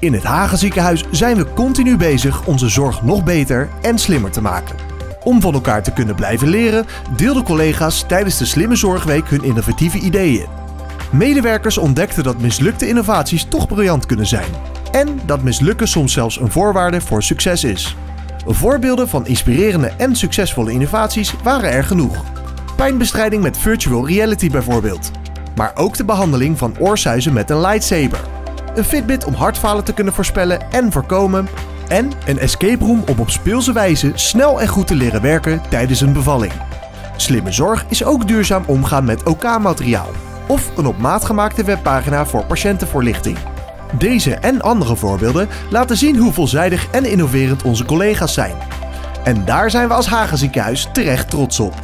In het Hagen ziekenhuis zijn we continu bezig onze zorg nog beter en slimmer te maken. Om van elkaar te kunnen blijven leren, deelden collega's tijdens de Slimme Zorgweek hun innovatieve ideeën. Medewerkers ontdekten dat mislukte innovaties toch briljant kunnen zijn. En dat mislukken soms zelfs een voorwaarde voor succes is. Voorbeelden van inspirerende en succesvolle innovaties waren er genoeg. Pijnbestrijding met virtual reality bijvoorbeeld. Maar ook de behandeling van oorsuizen met een lightsaber. Een Fitbit om hartfalen te kunnen voorspellen en voorkomen. En een escape room om op speelse wijze snel en goed te leren werken tijdens een bevalling. Slimme zorg is ook duurzaam omgaan met OK-materiaal. Of een op maat gemaakte webpagina voor patiëntenvoorlichting. Deze en andere voorbeelden laten zien hoe veelzijdig en innoverend onze collega's zijn. En daar zijn we als Hagen Ziekenhuis terecht trots op.